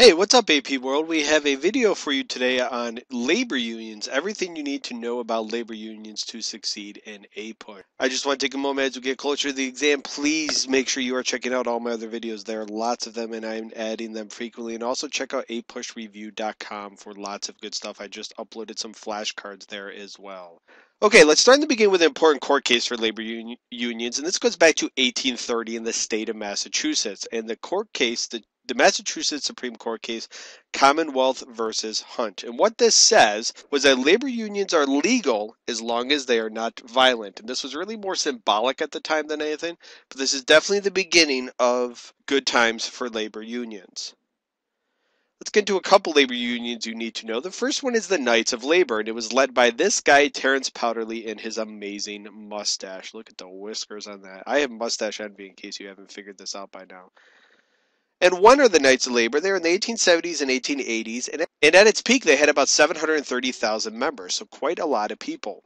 Hey, what's up, AP World? We have a video for you today on labor unions, everything you need to know about labor unions to succeed in APUSH. I just want to take a moment as we get closer to the exam. Please make sure you are checking out all my other videos. There are lots of them, and I'm adding them frequently. And also check out apushreview.com for lots of good stuff. I just uploaded some flashcards there as well. Okay, let's start in the beginning with an important court case for labor un- unions, and this goes back to 1830 in the state of Massachusetts. And the court case, the the Massachusetts Supreme Court case Commonwealth versus Hunt. And what this says was that labor unions are legal as long as they are not violent. And this was really more symbolic at the time than anything, but this is definitely the beginning of good times for labor unions. Let's get into a couple labor unions you need to know. The first one is the Knights of Labor, and it was led by this guy, Terence Powderly, and his amazing mustache. Look at the whiskers on that. I have mustache envy in case you haven't figured this out by now. And one are the Knights of Labor. They were in the 1870s and 1880s, and, and at its peak, they had about 730,000 members, so quite a lot of people.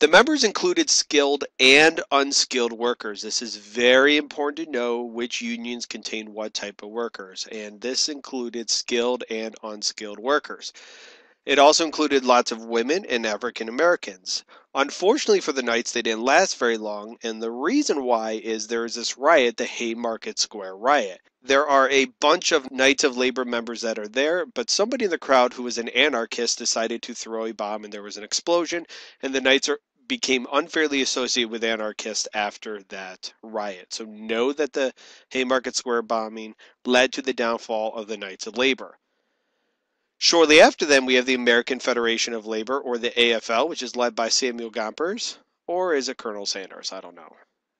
The members included skilled and unskilled workers. This is very important to know which unions contain what type of workers, and this included skilled and unskilled workers. It also included lots of women and African Americans. Unfortunately for the Knights, they didn't last very long, and the reason why is there is this riot, the Haymarket Square riot. There are a bunch of Knights of Labor members that are there, but somebody in the crowd who was an anarchist decided to throw a bomb, and there was an explosion, and the Knights are, became unfairly associated with anarchists after that riot. So know that the Haymarket Square bombing led to the downfall of the Knights of Labor. Shortly after them, we have the American Federation of Labor, or the AFL, which is led by Samuel Gompers. Or is it Colonel Sanders? I don't know.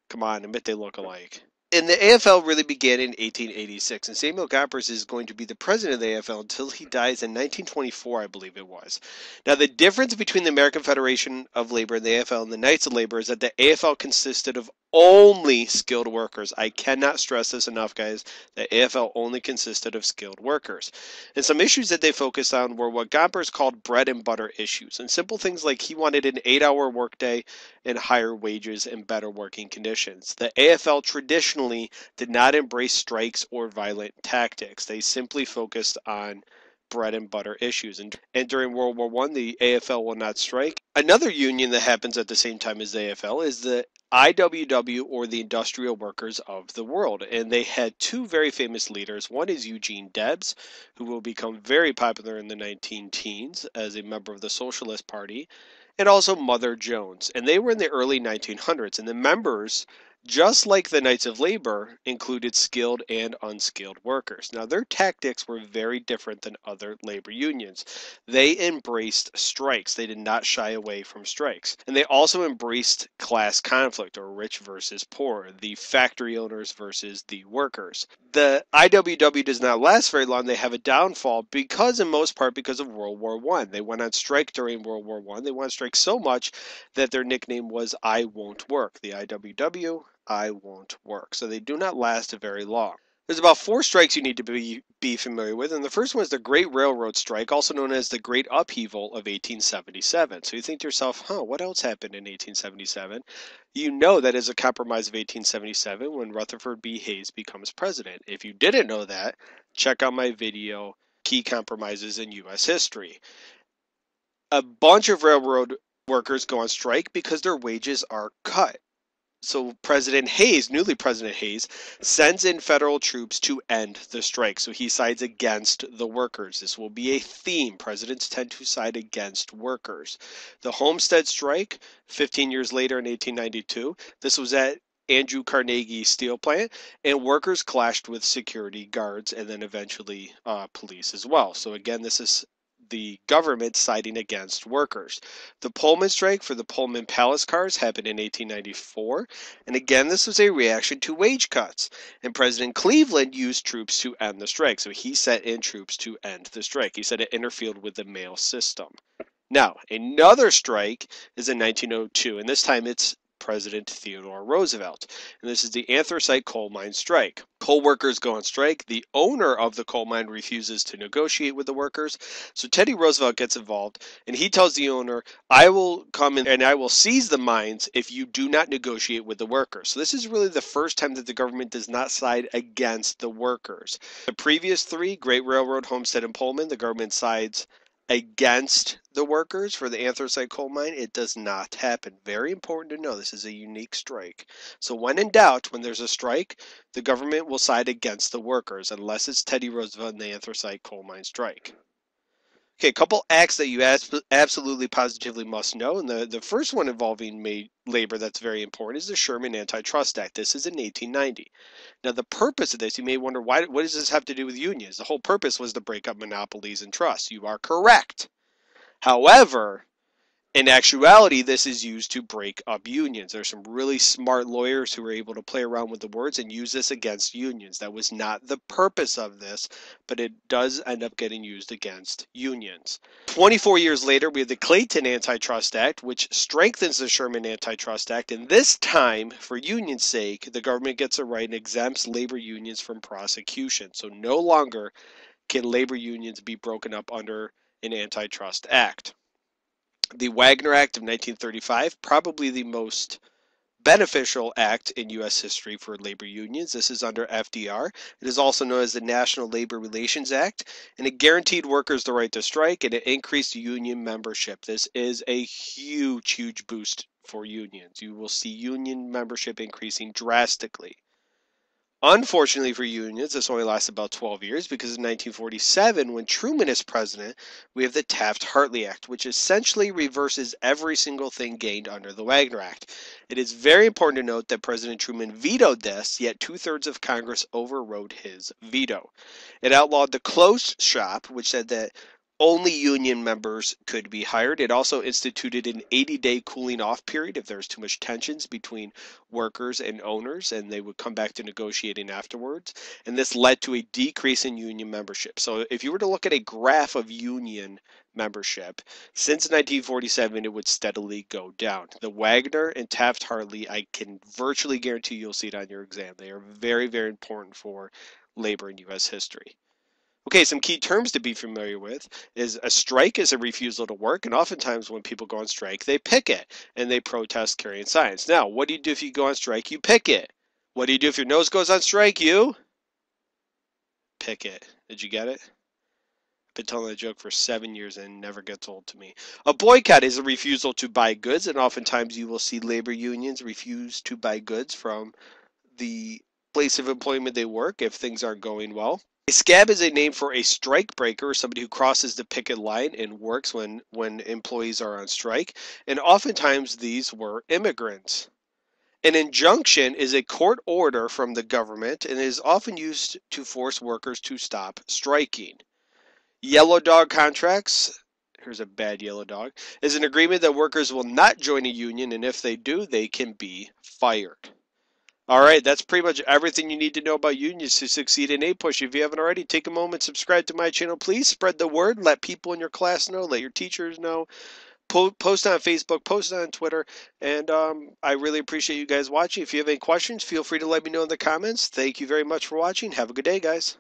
Come on, admit they look alike. And the AFL really began in 1886, and Samuel Gompers is going to be the president of the AFL until he dies in 1924, I believe it was. Now, the difference between the American Federation of Labor and the AFL and the Knights of Labor is that the AFL consisted of only skilled workers. I cannot stress this enough, guys. The AFL only consisted of skilled workers. And some issues that they focused on were what Gompers called bread and butter issues. And simple things like he wanted an eight hour workday and higher wages and better working conditions. The AFL traditionally did not embrace strikes or violent tactics, they simply focused on bread and butter issues. And, and during World War One, the AFL will not strike. Another union that happens at the same time as the AFL is the IWW or the Industrial Workers of the World. And they had two very famous leaders. One is Eugene Debs, who will become very popular in the 19 teens as a member of the Socialist Party, and also Mother Jones. And they were in the early 1900s. And the members just like the Knights of Labor, included skilled and unskilled workers. Now, their tactics were very different than other labor unions. They embraced strikes, they did not shy away from strikes. And they also embraced class conflict, or rich versus poor, the factory owners versus the workers. The IWW does not last very long. They have a downfall because, in most part, because of World War One. They went on strike during World War One. They went on strike so much that their nickname was I Won't Work. The IWW I won't work. So they do not last very long. There's about four strikes you need to be, be familiar with, and the first one is the Great Railroad Strike, also known as the Great Upheaval of 1877. So you think to yourself, huh, what else happened in 1877? You know that is a compromise of 1877 when Rutherford B. Hayes becomes president. If you didn't know that, check out my video, Key Compromises in U.S. History. A bunch of railroad workers go on strike because their wages are cut so President Hayes, newly President Hayes, sends in federal troops to end the strike. So he sides against the workers. This will be a theme. Presidents tend to side against workers. The Homestead strike, 15 years later in 1892, this was at Andrew Carnegie steel plant, and workers clashed with security guards and then eventually uh, police as well. So again, this is the government siding against workers. The Pullman strike for the Pullman Palace cars happened in 1894, and again, this was a reaction to wage cuts. And President Cleveland used troops to end the strike, so he sent in troops to end the strike. He said it interfered with the mail system. Now, another strike is in 1902, and this time it's President Theodore Roosevelt. And this is the anthracite coal mine strike. Coal workers go on strike. The owner of the coal mine refuses to negotiate with the workers. So Teddy Roosevelt gets involved and he tells the owner, I will come in and I will seize the mines if you do not negotiate with the workers. So this is really the first time that the government does not side against the workers. The previous three, Great Railroad, Homestead, and Pullman, the government sides against the workers for the anthracite coal mine, it does not happen. Very important to know this is a unique strike. So, when in doubt, when there's a strike, the government will side against the workers unless it's Teddy Roosevelt and the anthracite coal mine strike. Okay, a couple acts that you absolutely positively must know. And the, the first one involving labor that's very important is the Sherman Antitrust Act. This is in 1890. Now, the purpose of this, you may wonder, why? what does this have to do with unions? The whole purpose was to break up monopolies and trusts. You are correct. However, in actuality, this is used to break up unions. There's some really smart lawyers who are able to play around with the words and use this against unions. That was not the purpose of this, but it does end up getting used against unions. 24 years later, we have the Clayton Antitrust Act, which strengthens the Sherman Antitrust Act. And this time, for union's sake, the government gets a right and exempts labor unions from prosecution. So no longer can labor unions be broken up under an antitrust act the Wagner Act of 1935, probably the most beneficial act in U.S. history for labor unions. This is under FDR. It is also known as the National Labor Relations Act, and it guaranteed workers the right to strike and it increased union membership. This is a huge, huge boost for unions. You will see union membership increasing drastically. Unfortunately for unions, this only lasted about 12 years because in 1947, when Truman is president, we have the Taft Hartley Act, which essentially reverses every single thing gained under the Wagner Act. It is very important to note that President Truman vetoed this, yet two thirds of Congress overrode his veto. It outlawed the close shop, which said that only union members could be hired. It also instituted an 80 day cooling off period if there's too much tensions between workers and owners, and they would come back to negotiating afterwards. And this led to a decrease in union membership. So if you were to look at a graph of union membership, since 1947, it would steadily go down. The Wagner and Taft Hartley, I can virtually guarantee you'll see it on your exam. They are very, very important for labor in U.S. history. Okay, some key terms to be familiar with is a strike is a refusal to work, and oftentimes when people go on strike, they picket and they protest carrying signs. Now, what do you do if you go on strike? You picket. What do you do if your nose goes on strike? You picket. Did you get it? Been telling that joke for seven years and never gets old to me. A boycott is a refusal to buy goods, and oftentimes you will see labor unions refuse to buy goods from the place of employment they work if things aren't going well. A scab is a name for a strike breaker, somebody who crosses the picket line and works when, when employees are on strike. And oftentimes these were immigrants. An injunction is a court order from the government and is often used to force workers to stop striking. Yellow dog contracts, here's a bad yellow dog, is an agreement that workers will not join a union and if they do, they can be fired. All right, that's pretty much everything you need to know about unions to succeed in APUSH. If you haven't already, take a moment, subscribe to my channel. Please spread the word. Let people in your class know. Let your teachers know. post on Facebook, post on Twitter, and um, I really appreciate you guys watching. If you have any questions, feel free to let me know in the comments. Thank you very much for watching. Have a good day, guys.